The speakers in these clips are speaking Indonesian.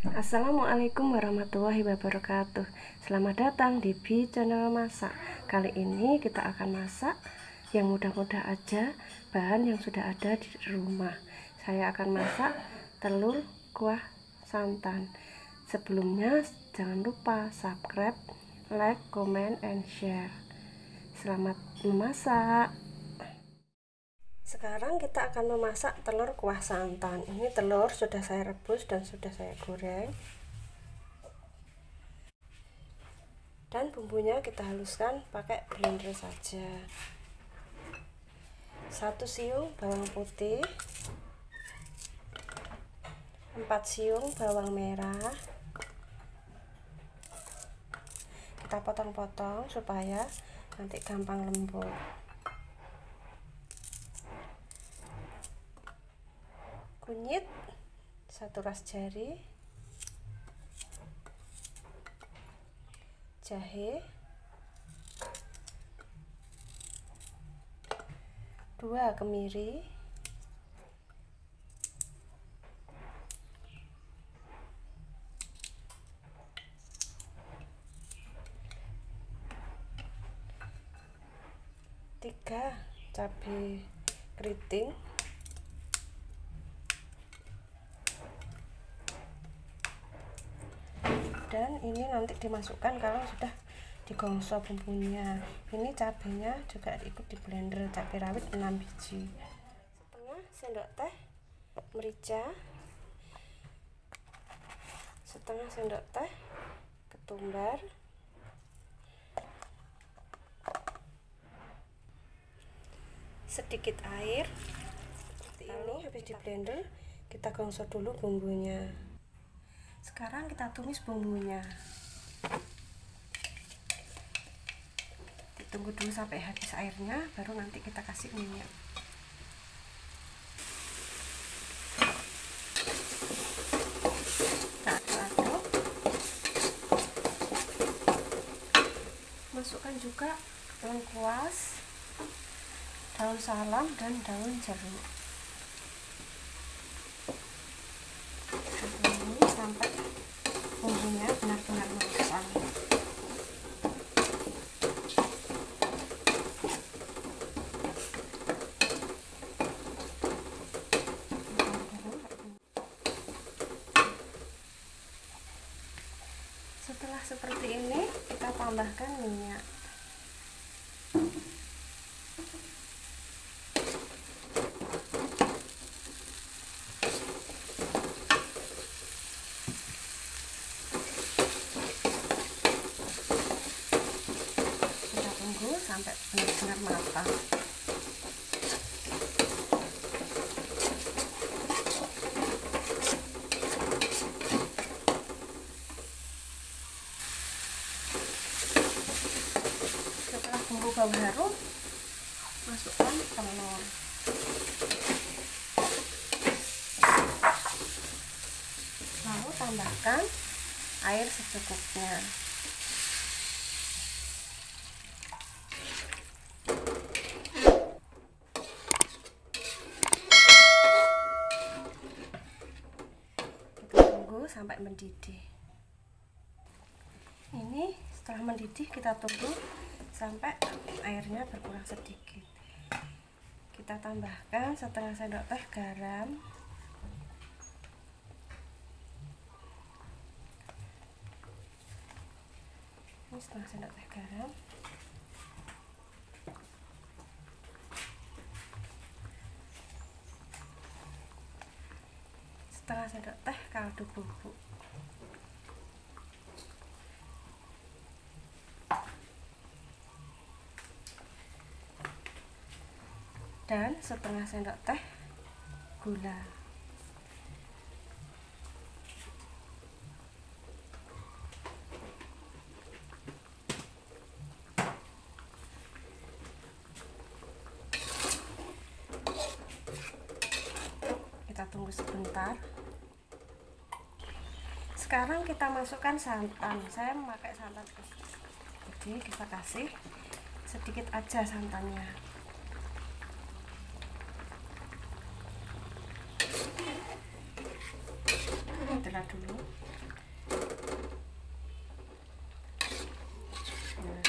Assalamualaikum warahmatullahi wabarakatuh. Selamat datang di B Channel Masak. Kali ini kita akan masak yang mudah-mudah aja Bahan yang sudah ada di rumah. Saya akan masak telur kuah santan. Sebelumnya jangan lupa subscribe, like, comment, and share. Selamat memasak sekarang kita akan memasak telur kuah santan. Ini telur sudah saya rebus dan sudah saya goreng. Dan bumbunya kita haluskan pakai blender saja. Satu siung bawang putih. Empat siung bawang merah. Kita potong-potong supaya nanti gampang lembut kunyit satu ras jari jahe dua kemiri tiga cabai keriting dan ini nanti dimasukkan kalau sudah digongso bumbunya. Ini cabenya juga ikut di blender cabai rawit 6 biji. Setengah sendok teh merica. Setengah sendok teh ketumbar. Sedikit air. Seperti ini habis di blender kita gongso dulu bumbunya sekarang kita tumis bumbunya. Ditunggu dulu sampai habis airnya baru nanti kita kasih minyak. Kita masukkan juga lengkuas daun salam dan daun jeruk sampai bumbunya benar-benar meresap setelah seperti ini kita tambahkan minyak sampai benar-benar matang harum masukkan telur lalu tambahkan air secukupnya. Sampai mendidih. Ini setelah mendidih kita tunggu sampai airnya berkurang sedikit. Kita tambahkan setengah sendok teh garam. Ini setengah sendok teh garam. Setengah sendok teh kaldu bubuk dan setengah sendok teh gula. Kita tunggu sebentar. Sekarang kita masukkan santan. Saya memakai santan. Jadi kita kasih sedikit aja santannya setelah dulu. Nah,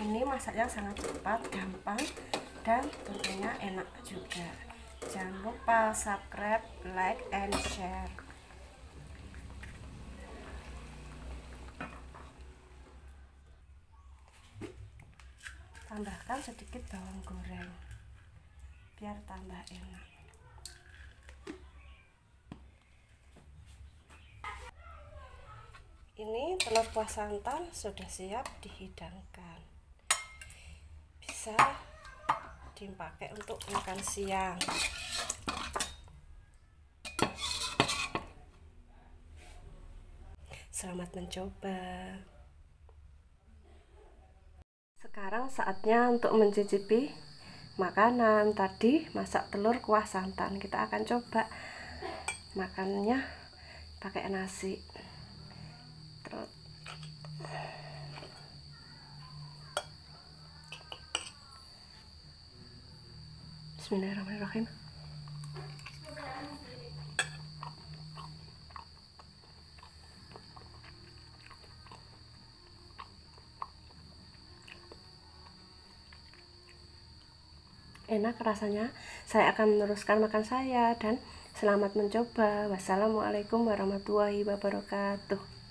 ini masaknya sangat cepat gampang dan tentunya enak juga. Jangan lupa subscribe like and share. Tambahkan sedikit bawang goreng biar tambah enak. Ini telur kuah santan sudah siap dihidangkan. Bisa dipakai untuk makan siang. Selamat mencoba. Sekarang saatnya untuk mencicipi makanan. Tadi masak telur kuah santan. Kita akan coba makannya pakai nasi Bismillahirrahmanirrahim. Enak rasanya. Saya akan meneruskan makan saya dan selamat mencoba. Wassalamualaikum warahmatullahi wabarakatuh